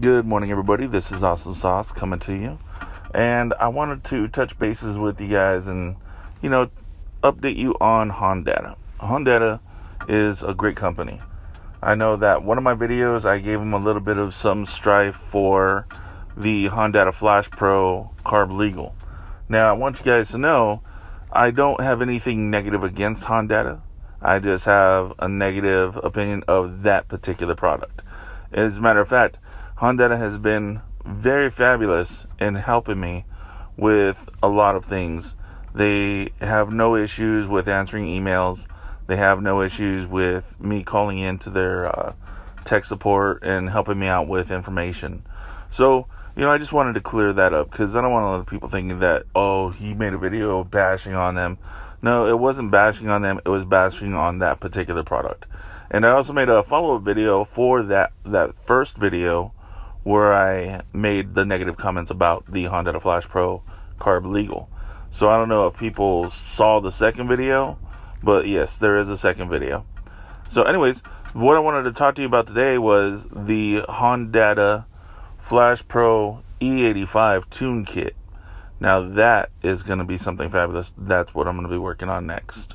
Good morning, everybody. This is Awesome Sauce coming to you. And I wanted to touch bases with you guys and, you know, update you on Hondata. Hondata is a great company. I know that one of my videos, I gave them a little bit of some strife for the Hondata Flash Pro Carb Legal. Now, I want you guys to know I don't have anything negative against Hondata. I just have a negative opinion of that particular product. As a matter of fact, Hondata has been very fabulous in helping me with a lot of things. They have no issues with answering emails. They have no issues with me calling into their uh, tech support and helping me out with information. So, you know, I just wanted to clear that up because I don't want a lot of people thinking that, oh, he made a video bashing on them. No, it wasn't bashing on them, it was bashing on that particular product. And I also made a follow up video for that, that first video where I made the negative comments about the Honda Flash Pro Carb Legal. So I don't know if people saw the second video, but yes, there is a second video. So, anyways, what I wanted to talk to you about today was the Hondata Flash Pro E85 Tune Kit. Now, that is going to be something fabulous. That's what I'm going to be working on next.